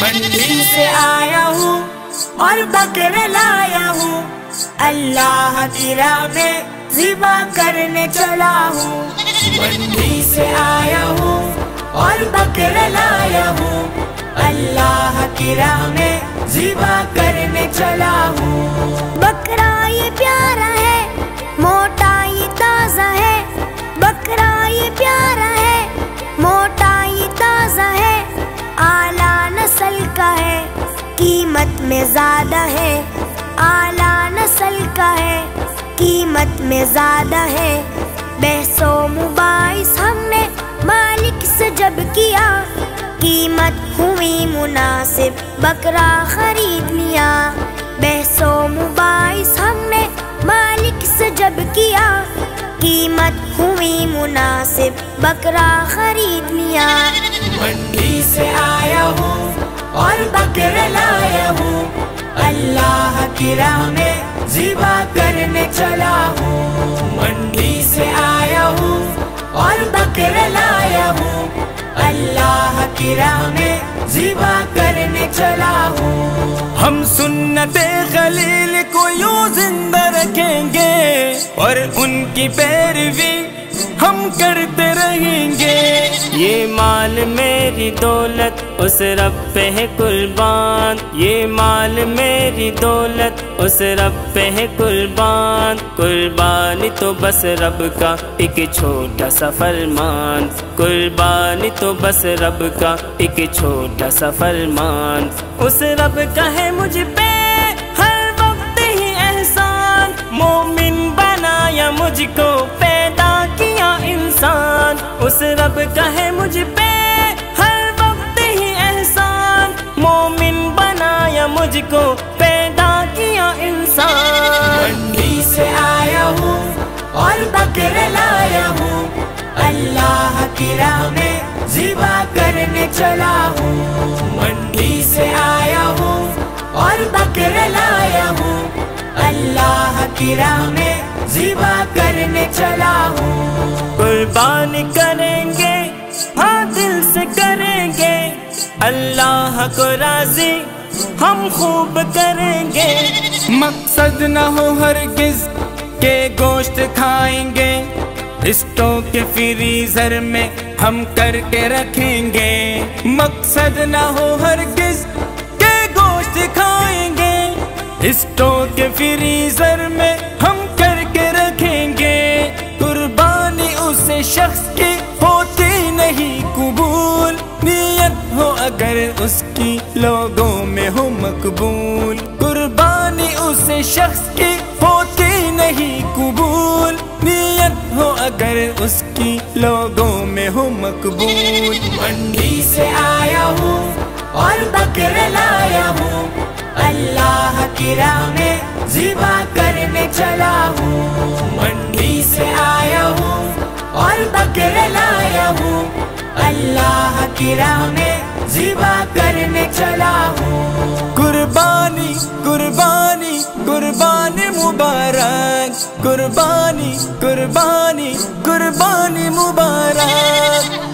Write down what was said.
منڈی سے آیا ہوں اور بکر لایا ہوں اللہ تیرا میں ذبا کرنے چلا ہوں منڈی سے آیا ہوں اور بکر لایا ہوں اللہ کی راہ میں ذبا کرنے چلا ہوں قیمت میں زیادہ ہے، اعلیٰ نسل کا ہے، قیمت میں زیادہ ہے۔ بحث و مباحث ہم نے مالک سے جب کیا، قیمت ہوئی مناسب، بکرا خرید لیا۔ بحث و مباحث ہم نے مالک سے جب کیا، قیمت ہوئی مناسب، بکرا خرید لیا۔ کی راہ میں ذبا کرنے چلا ہوں، منڈی سے آیا ہوں اور بکر لایا ہوں۔ اللہ کی راہ میں ذبا کرنے چلا ہوں۔ ہم سنت خلیل کو یوں زندہ رکھیں گے اور ان کی پیروی ہم کرتے رہیں گے۔ یہ مال میری دولت، اس رب پہ ہے قربان۔ یہ مال میری دولت، اس رب پہ ہے قربان۔ قربانی تو بس رب کا ایک چھوٹا سا فرمان۔ قربانی تو بس رب کا ایک چھوٹا سا فرمان۔ اس رب کا ہے مجھ پہ اس رب کا ہے مجھ پہ ہر وقت ہی احسان۔ مومن بنایا مجھ کو پیدا کیا انسان۔ منڈی سے آیا ہوں اور بکر لایا ہوں۔ اللہ کی راہ میں ذبا کرنے چلا ہوں۔ منڈی سے آیا ہوں اور بکر لایا ہوں۔ اللہ کی راہ میں ذبا کرنے چلا ہوں۔ قربانی کریں گے اللہ کو راضی ہم خوب کریں گے۔ مقصد نہ ہو ہرگز کہ گوشت کھائیں گے۔ اسٹو کے فریزر میں ہم کر کے رکھیں گے۔ مقصد نہ ہو ہرگز کہ گوشت کھائیں گے۔ اسٹو کے فریزر میں ہم نیت ہو اگر اس کی لوگوں میں ہو مقبول۔ قربانی اس شخص کی ہوتی نہیں قبول۔ نیت ہو اگر اس کی لوگوں میں ہو مقبول۔ منڈی سے آیا ہوں اور بکر لایا ہوں۔ اللہ کی راہ میں ذبا کرنے چلا ہوں۔ منڈی سے آیا ہوں اور بکر لایا ہوں۔ اللہ کی راہ میں کرنے چلا ہوں۔ قربانی قربانی قربانی مبارک۔ قربانی قربانی قربانی مبارک۔